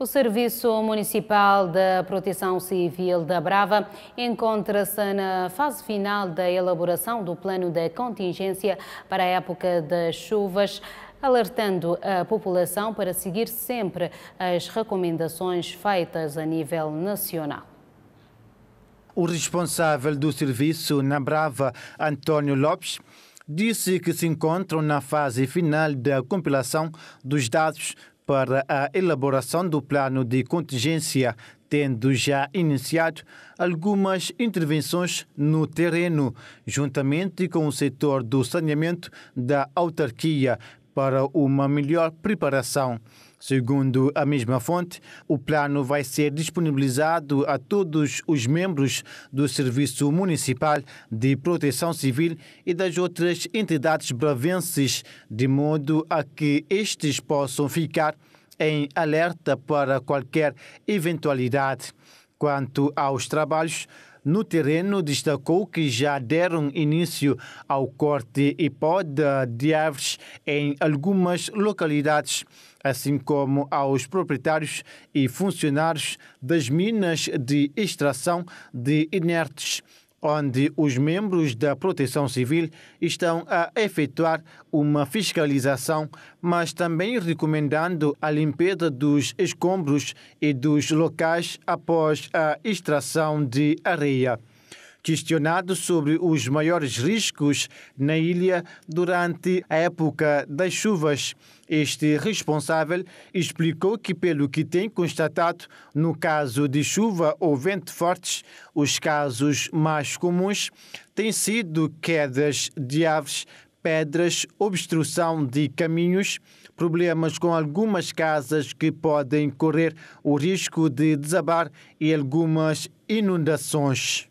O Serviço Municipal da Proteção Civil da Brava encontra-se na fase final da elaboração do plano de contingência para a época das chuvas, alertando a população para seguir sempre as recomendações feitas a nível nacional. O responsável do serviço na Brava, António Lopes, disse que se encontram na fase final da compilação dos dados para a elaboração do plano de contingência, tendo já iniciado algumas intervenções no terreno, juntamente com o setor do saneamento da autarquia, para uma melhor preparação. Segundo a mesma fonte, o plano vai ser disponibilizado a todos os membros do Serviço Municipal de Proteção Civil e das outras entidades bravenses, de modo a que estes possam ficar em alerta para qualquer eventualidade. Quanto aos trabalhos, no terreno, destacou que já deram início ao corte e poda de árvores em algumas localidades assim como aos proprietários e funcionários das minas de extração de inertes onde os membros da Proteção Civil estão a efetuar uma fiscalização, mas também recomendando a limpeza dos escombros e dos locais após a extração de areia. Questionado sobre os maiores riscos na ilha durante a época das chuvas, este responsável explicou que, pelo que tem constatado, no caso de chuva ou vento fortes, os casos mais comuns têm sido quedas de aves, pedras, obstrução de caminhos, problemas com algumas casas que podem correr o risco de desabar e algumas inundações.